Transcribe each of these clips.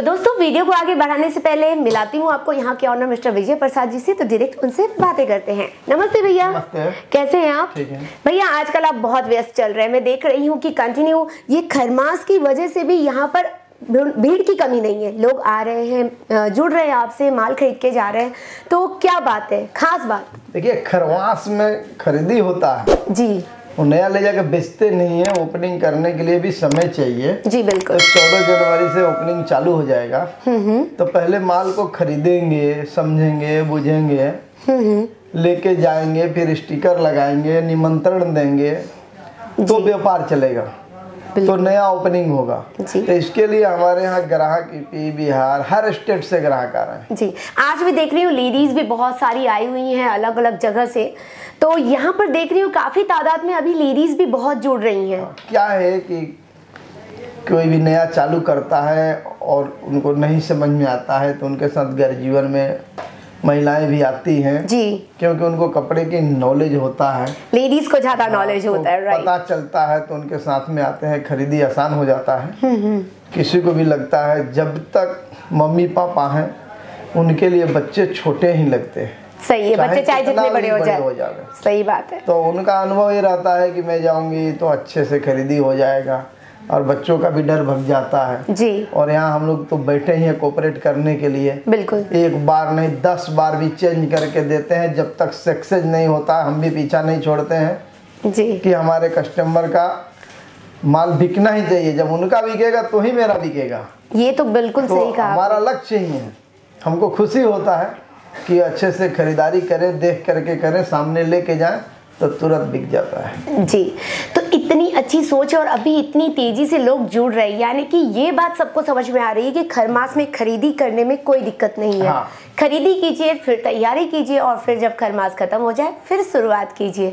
तो दोस्तों वीडियो को आगे बढ़ाने से पहले मिलाती हूँ आपको यहाँ के ऑनर मिस्टर विजय प्रसाद जी से तो डायरेक्ट उनसे बातें करते हैं। नमस्ते भैया। कैसे हैं आप? है। भैया आजकल आप बहुत व्यस्त चल रहे हैं। मैं देख रही हूँ कि कंटिन्यू ये खरमास की वजह से भी यहाँ पर भीड़ भीड़ की कमी नहीं है। लोग आ रहे हैं जुड़ रहे हैं आपसे माल खरीद के जा रहे हैं। तो क्या बात है? खास बात। देखिए खरवास में खरीदी होता है। जी। वो नया ले जाकर बेचते नहीं है ओपनिंग करने के लिए भी समय चाहिए। जी तो बिल्कुल चौदह जनवरी से ओपनिंग चालू हो जाएगा। तो पहले माल को खरीदेंगे समझेंगे बुझेंगे। लेके जाएँगे फिर स्टिकर लगाएँगे निमंत्रण देंगे तो व्यापार चलेगा। तो नया ओपनिंग होगा। जी। तो इसके लिए हमारे यहाँ ग्राहक यूपी बिहार हर स्टेट से ग्राहक आ रहे हैं। जी आज भी देख रही हूँ लेडीज़ भी बहुत सारी आई हुई हैं अलग अलग जगह से। तो यहाँ पर देख रही हूँ काफ़ी तादाद में अभी लेडीज़ भी बहुत जुड़ रही हैं। क्या है कि कोई भी नया चालू करता है और उनको नहीं समझ में आता है तो उनके साथ घर जीवन में महिलाएँ भी आती हैं जी। क्योंकि उनको कपड़े की नॉलेज होता है। लेडीज़ को ज़्यादा नॉलेज तो होता है राइट पता चलता है तो उनके साथ में आते हैं खरीदी आसान हो जाता है। हम्म, किसी को भी लगता है जब तक मम्मी पापा हैं उनके लिए बच्चे छोटे ही लगते हैं। सही है बच्चे चाहे जितने बड़े हो जाए। सही बात है। तो उनका अनुभव ये रहता है कि मैं जाऊँगी तो अच्छे से खरीदी हो जाएगा। और बच्चों का भी डर भग जाता है। जी। और यहाँ हम लोग तो बैठे ही हैं कोऑपरेट करने के लिए। बिल्कुल। एक बार नहीं दस बार भी चेंज करके देते हैं। जब तक सक्सेस नहीं होता हम भी पीछा नहीं छोड़ते हैं जी। कि हमारे कस्टमर का माल बिकना ही चाहिए। जब उनका बिकेगा तो ही मेरा बिकेगा। ये तो बिल्कुल तो सही कहा हमारा लक्ष्य ही है। हमको खुशी होता है कि अच्छे से खरीदारी करें देख करके करें सामने लेके जाएँ तो तुरंत बिक जाता है। जी। तो इतनी अच्छी सोच है और अभी इतनी तेज़ी से लोग जुड़ रहे हैं। यानी कि ये बात सबको समझ में आ रही है कि खरमास में खरीदी करने में कोई दिक्कत नहीं है। हाँ। खरीदी कीजिए फिर तैयारी कीजिए और फिर जब खरमास खत्म हो जाए फिर शुरुआत कीजिए।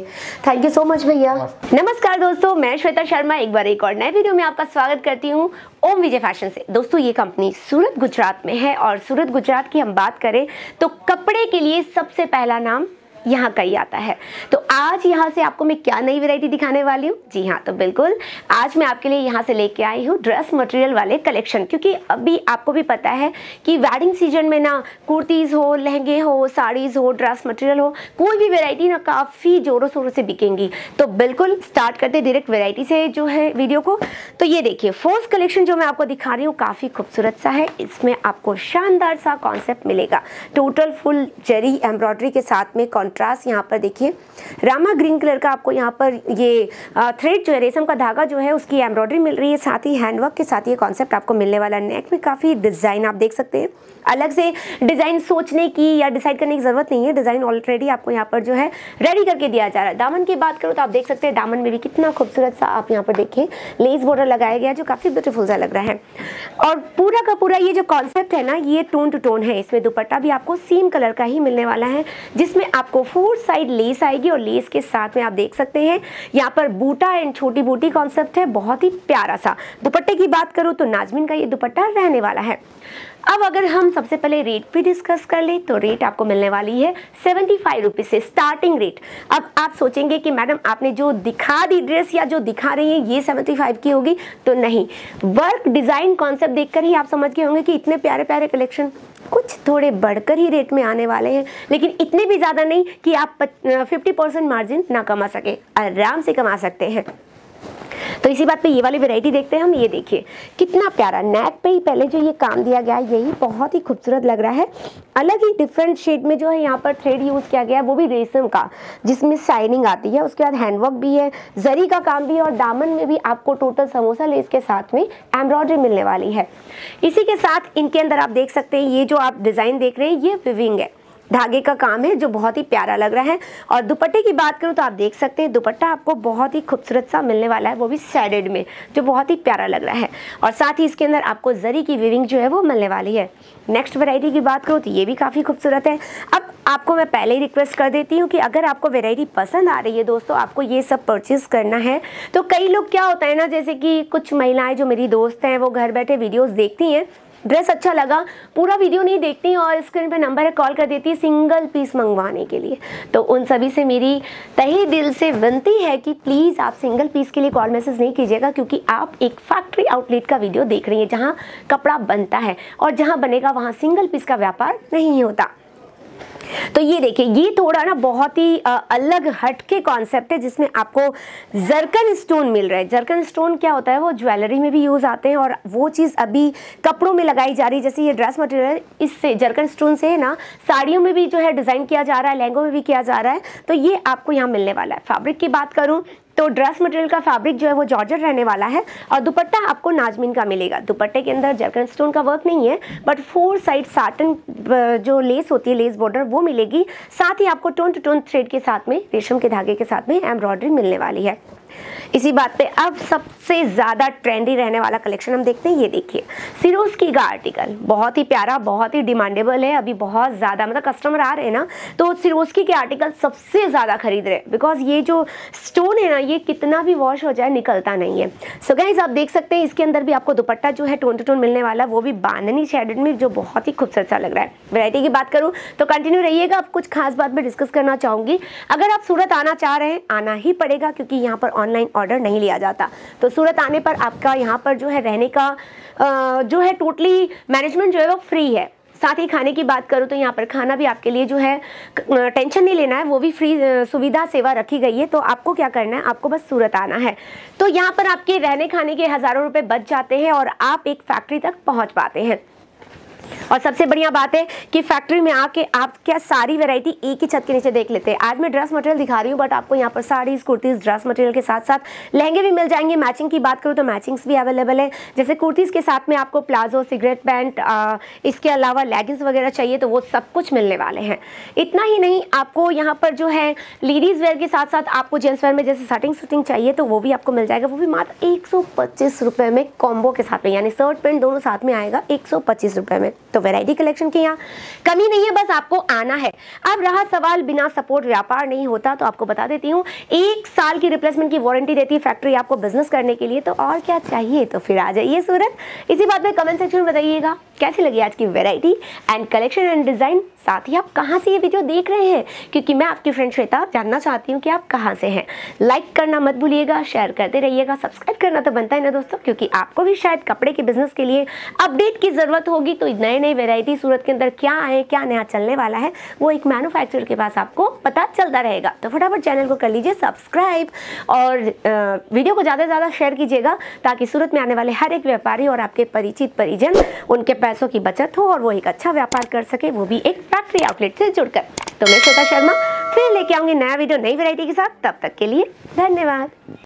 थैंक यू सो मच भैया। नमस्कार दोस्तों मैं श्वेता शर्मा एक बार एक और नए वीडियो में आपका स्वागत करती हूँ ओम विजय फ़ैशन से। दोस्तों ये कंपनी सूरत गुजरात में है और सूरत गुजरात की हम बात करें तो कपड़े के लिए सबसे पहला नाम यहाँ का ही आता है। तो आज यहाँ से आपको मैं क्या नई वैरायटी दिखाने वाली हूँ? जी हाँ तो बिल्कुल, आज मैं आपके लिए यहाँ से लेके आई हूँ ड्रेस मटेरियल वाले कलेक्शन क्योंकि अभी आपको भी पता है कि वेडिंग सीज़न में ना कुर्तीज़ हो, लहंगे हो, साड़ीज़ हो ड्रेस मटेरियल हो, कोई भी वेराइटी ना काफ़ी ज़ोरों शोरों से बिकेंगी। तो बिल्कुल स्टार्ट करते डायरेक्ट वेराइटी से जो है वीडियो को। तो ये देखिए फ़र्स्ट कलेक्शन जो मैं आपको दिखा रही हूँ, काफ़ी खूबसूरत सा है। इसमें आपको शानदार सा कॉन्सेप्ट मिलेगा। टोटल फुल जरी एम्ब्रॉयडरी के साथ में कॉन्ट्रास्ट यहाँ पर देखिए। रामा ग्रीन कलर का आपको यहाँ पर ये थ्रेड जो है, रेशम का धागा जो है, उसकी एम्ब्रॉयडरी मिल रही है। साथ ही हैंडवर्क के साथ ये कॉन्सेप्ट आपको मिलने वाला नेक में काफ़ी डिज़ाइन आप देख सकते हैं। अलग से डिज़ाइन सोचने की या डिसाइड करने की ज़रूरत नहीं है। डिज़ाइन ऑलरेडी आपको यहाँ पर जो है रेडी करके दिया जा रहा है। दामन की बात करो तो आप देख सकते हैं, दामन में भी कितना खूबसूरत सा आप यहाँ पर देखिए। लेस बॉर्डर लगाया गया जो काफ़ी ब्यूटीफुल सा लग रहा है। और पूरा का पूरा ये जो कॉन्सेप्ट है ना, ये टोन टू टोन है। इसमें दुपट्टा भी आपको सेम कलर का ही मिलने वाला है, जिसमें आपको फोर साइड लेस आएगी और लेस के साथ में आप देख सकते हैं, यहाँ पर बूटा एंड छोटी बूटी कॉन्सेप्ट है, बहुत ही प्यारा सा। दुपट्टे की बात करूँ तो नाजमिन का ये दुपट्टा रहने वाला है। अब अगर हम सबसे पहले रेट भी डिस्कस कर ले तो रेट आपको मिलने वाली है सेवेंटी फाइव रुपीज़ से स्टार्टिंग रेट अब आप सोचेंगे कि मैडम, आपने जो दिखा दी ड्रेस या जो दिखा रही है, ये सेवेंटी फाइव की होगी? तो नहीं। वर्क डिज़ाइन कॉन्सेप्ट देखकर ही आप समझ गए होंगे कि इतने प्यारे प्यारे कलेक्शन कुछ थोड़े बढ़कर ही रेट में आने वाले हैं, लेकिन इतने भी ज़्यादा नहीं कि आप फिफ्टी परसेंट मार्जिन ना कमा सके, आराम से कमा सकते हैं। तो इसी बात पे ये वाली वैरायटी देखते हैं, हम ये देखिए। कितना प्यारा नेक पे ही पहले जो ये काम दिया गया है यही बहुत ही खूबसूरत लग रहा है। अलग ही डिफरेंट शेड में जो है यहाँ पर थ्रेड यूज़ किया गया है वो भी रेशम का, जिसमें शाइनिंग आती है। उसके बाद हैंडवर्क भी है जरी का काम भी है और दामन में भी आपको टोटल समोसा लेस के साथ में एम्ब्रॉयडरी मिलने वाली है। इसी के साथ इनके अंदर आप देख सकते हैं, ये जो आप डिज़ाइन देख रहे हैं, ये विविंग है। धागे का काम है, जो बहुत ही प्यारा लग रहा है। और दुपट्टे की बात करूँ तो आप देख सकते हैं, दुपट्टा आपको बहुत ही खूबसूरत सा मिलने वाला है, वो भी सैडेड में, जो बहुत ही प्यारा लग रहा है। और साथ ही इसके अंदर आपको जरी की विविंग जो है, वो मिलने वाली है। नेक्स्ट वैरायटी की बात करूँ तो ये भी काफ़ी खूबसूरत है। अब आपको मैं पहले ही रिक्वेस्ट कर देती हूँ कि अगर आपको वैरायटी पसंद आ रही है दोस्तों, आपको ये सब परचेज करना है तो कई लोग क्या होता है ना, जैसे कि कुछ महिलाएँ जो मेरी दोस्त हैं, वो घर बैठे वीडियोस देखती हैं ड्रेस अच्छा लगा, पूरा वीडियो नहीं देखती और स्क्रीन पे नंबर है, कॉल कर देती सिंगल पीस मंगवाने के लिए। तो उन सभी से मेरी तही दिल से विनती है कि प्लीज़ आप सिंगल पीस के लिए कॉल मैसेज नहीं कीजिएगा, क्योंकि आप एक फैक्ट्री आउटलेट का वीडियो देख रही हैं जहाँ कपड़ा बनता है और जहाँ बनेगा वहाँ सिंगल पीस का व्यापार नहीं होता। तो ये देखिए, ये थोड़ा ना बहुत ही अलग हटके कॉन्सेप्ट है जिसमें आपको जरकन स्टोन मिल रहा है। जरकन स्टोन क्या होता है? वो ज्वेलरी में भी यूज़ आते हैं और वो चीज़ अभी कपड़ों में लगाई जा रही है। जैसे ये ड्रेस मटेरियल इससे जरकन स्टोन से है ना, साड़ियों में भी जो है डिज़ाइन किया जा रहा है, लहंगों में भी किया जा रहा है। तो ये आपको यहाँ मिलने वाला है। फैब्रिक की बात करूँ तो ड्रेस मटेरियल का फैब्रिक जो है वो जॉर्जर रहने वाला है और दुपट्टा आपको नाजमिन का मिलेगा। दुपट्टे के अंदर जर्कन स्टोन का वर्क नहीं है बट फोर साइड साटन जो लेस होती है लेस बॉर्डर वो मिलेगी। साथ ही आपको टोन टू टोन थ्रेड के साथ में, रेशम के धागे के साथ में एम्ब्रॉयडरी मिलने वाली है। इसी बात पे अब सबसे ज़्यादा ट्रेंडी रहने वाला कलेक्शन हम देखते हैं, ये देखिए। सिरोस्की का आर्टिकल बहुत ही प्यारा, बहुत ही डिमांडेबल है, अभी बहुत ज़्यादा मतलब कस्टमर आ रहे हैं ना तो सिरोस्की के आर्टिकल सबसे ज़्यादा खरीद रहे हैं बिकॉज़ ये जो स्टोन है ना, ये कितना भी वॉश हो जाए, निकलता नहीं है। सो so गाइज़ आप देख सकते हैं, इसके अंदर भी आपको दुपट्टा जो है टोन टू टोन मिलने वाला, वो भी बांधनी शेडेड में, जो बहुत ही खूबसूरत लग रहा है। वैरायटी की बात करूँ तो कंटिन्यू रहिएगा, अब कुछ खास बात मैं डिस्कस करना चाहूँगी। अगर आप सूरत आना चाह रहे हैं, आना ही पड़ेगा, क्योंकि यहाँ पर ऑनलाइन ऑर्डर नहीं लिया जाता। तो सूरत आने पर आपका यहाँ पर जो है रहने का जो है टोटली मैनेजमेंट जो है वो फ्री है। साथ ही खाने की बात करूँ तो यहाँ पर खाना भी आपके लिए जो है टेंशन नहीं लेना है, वो भी फ्री सुविधा सेवा रखी गई है। तो आपको क्या करना है, आपको बस सूरत आना है। तो यहाँ पर आपके रहने खाने के हज़ारों रुपए बच जाते हैं और आप एक फैक्ट्री तक पहुँच पाते हैं। और सबसे बढ़िया बात है कि फैक्ट्री में आके आप क्या सारी वैरायटी एक ही छत के नीचे देख लेते हैं। आज मैं ड्रेस मटेरियल दिखा रही हूँ बट आपको यहाँ पर साड़ीज, कुर्तीज़ ड्रेस मटेरियल के साथ साथ लहंगे भी मिल जाएँगे। मैचिंग की बात करूँ तो मैचिंग्स भी अवेलेबल है। जैसे कुर्तीज़ के साथ में आपको प्लाजो सिगरेट पैंट इसके अलावा लेगिंग्स वगैरह चाहिए तो वो सब कुछ मिलने वाले हैं। इतना ही नहीं, आपको यहाँ पर जो है लेडीज़ वेयर के साथ साथ आपको जेंट्स वेयर में जैसे सटिंग सुटिंग चाहिए तो वो भी आपको मिल जाएगा। वो भी मात्र एक सौ में कॉम्बो के साथ में, यानी शर्ट पैंट दोनों साथ में आएगा एक सौ में। तो वेराइटी कलेक्शन की यहाँ। कमी नहीं है, बस आपको आना है। अब रहा सवाल, बिना सपोर्ट व्यापार नहीं होता तो आपको बता देती हूँ, एक साल की रिप्लेसमेंट की वारंटी देती है फैक्ट्री आपको बिज़नेस करने के लिए तो और क्या चाहिए? तो फिर आ जाइए सूरत। इसी बात में कमेंट सेक्शन में बताइएगा। कैसी लगी आज की variety and collection and design साथ ही आप कहाँ से ये वीडियो देख रहे हैं? क्योंकि मैं आपकी फ्रेंड श्वेता जानना चाहती हूँ कि आप कहाँ से हैं। लाइक करना मत भूलिएगा शेयर करते रहिएगा सब्सक्राइब करना तो बनता है ना दोस्तों, क्योंकि आपको भी शायद कपड़े के बिज़नेस के लिए अपडेट की ज़रूरत होगी। तो नए नए वेराइटी सूरत के अंदर क्या आए, क्या नया चलने वाला है, वो एक मैनुफैक्चर के पास आपको पता चलता रहेगा। तो फटाफट चैनल को कर लीजिए सब्सक्राइब और वीडियो को ज़्यादा से ज़्यादा शेयर कीजिएगा, ताकि सूरत में आने वाले हर एक व्यापारी और आपके परिचित परिजन उनके पैसों की बचत हो और वो एक अच्छा व्यापार कर सके, वो भी एक फैक्ट्री आउटलेट से जुड़कर। तो मैं श्वेता शर्मा, फिर लेके आऊँगी नया वीडियो नई वैरायटी के साथ। तब तक के लिए धन्यवाद।